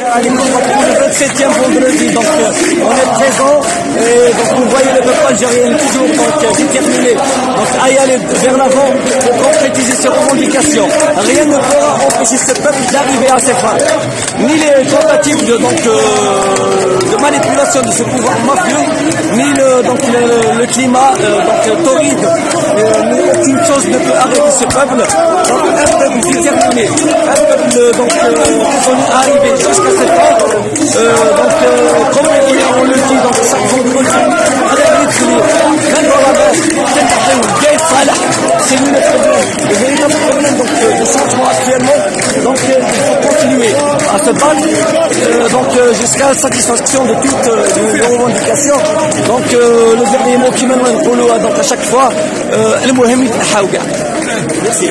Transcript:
Le 27e vendredi, donc euh, on est présent et donc vous voyez le peuple algérien toujours donc, euh, déterminé donc, à y aller vers l'avant pour concrétiser ses revendications. Rien ne pourra empêcher ce peuple d'arriver à ses fins. Ni les tentatives de, donc, euh, de manipulation de ce pouvoir mafieux, ni le, donc, le, climat donc, torride, aucune chose ne peut arrêter ce peuple donc, euh, arrivé jusqu'à cette. Euh, donc euh, comme on le dit donc base, c'est lui le problème. Le véritable problème donc, de changement actuellement, donc il faut continuer à se battre euh, donc jusqu'à la satisfaction de toutes euh, les revendications. Donc le dernier mot qui mène donc à chaque fois, le Mohamed Merci.